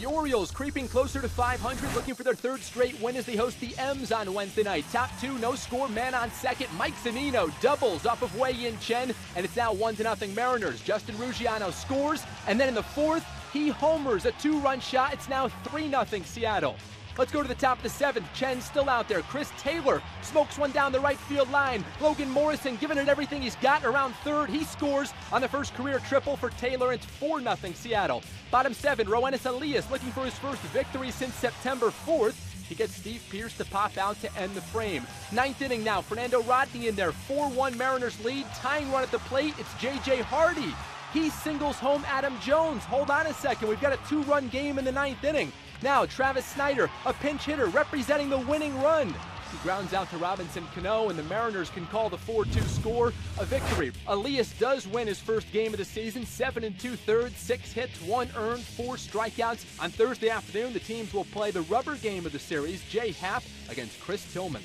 The Orioles creeping closer to 500, looking for their third straight win as they host the M's on Wednesday night. Top two, no score, man on second. Mike Zunino doubles off of Wei Yin Chen, and it's now 1 to nothing Mariners. Justin Ruggiano scores, and then in the fourth, he homers a two run shot. It's now 3 0 Seattle. Let's go to the top of the seventh. Chen's still out there. Chris Taylor smokes one down the right field line. Logan Morrison giving it everything he's got around third. He scores on the first career triple for Taylor. It's 4 0 Seattle. Bottom seven, Roenis Elias looking for his first victory since September 4th. He gets Steve Pearce to pop out to end the frame. Ninth inning now, Fernando Rodney in there. 4 1 Mariners lead. Tying run at the plate, it's J.J. Hardy. He singles home Adam Jones. Hold on a second. We've got a two run game in the ninth inning. Now, Travis Snider, a pinch hitter representing the winning run. He grounds out to Robinson Cano, and the Mariners can call the 4 2 score a victory. Elias does win his first game of the season, 7 and 2 thirds, 6 hits, 1 earned, 4 strikeouts. On Thursday afternoon, the teams will play the rubber game of the series, Jay Happ against Chris Tillman.